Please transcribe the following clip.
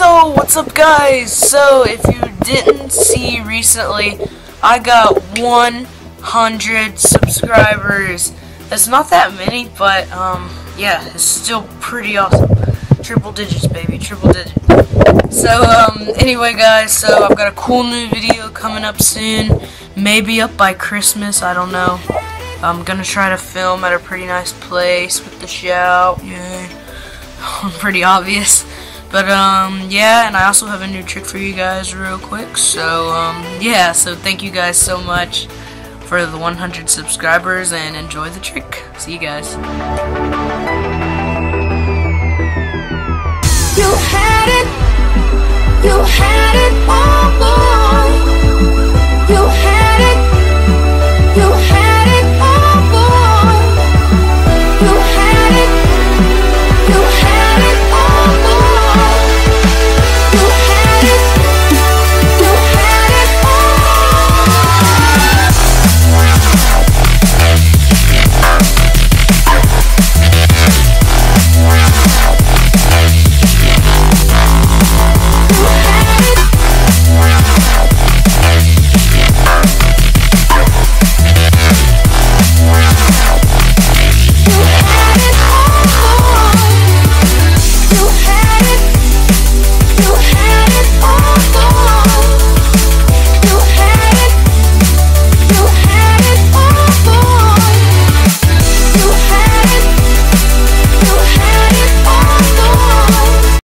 So, what's up guys? So, if you didn't see recently, I got 100 subscribers. That's not that many, but, um, yeah, it's still pretty awesome. Triple digits, baby, triple digits. So, um, anyway guys, so I've got a cool new video coming up soon. Maybe up by Christmas, I don't know. I'm gonna try to film at a pretty nice place with the shout, yay. pretty obvious. But um yeah, and I also have a new trick for you guys real quick. So um yeah, so thank you guys so much for the 100 subscribers and enjoy the trick. See you guys.